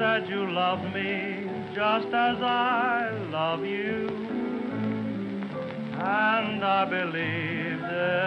said you love me just as I love you. And I believed it.